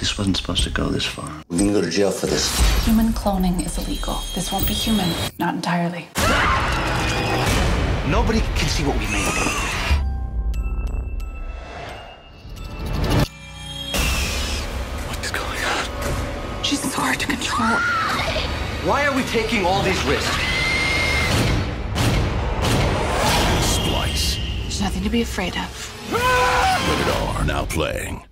This wasn't supposed to go this far. We can go to jail for this. Human cloning is illegal. This won't be human. Not entirely. Nobody can see what we made. What's going on? She's so hard to control. Why are we taking all these risks? Splice. There's nothing to be afraid of. Rated R now playing.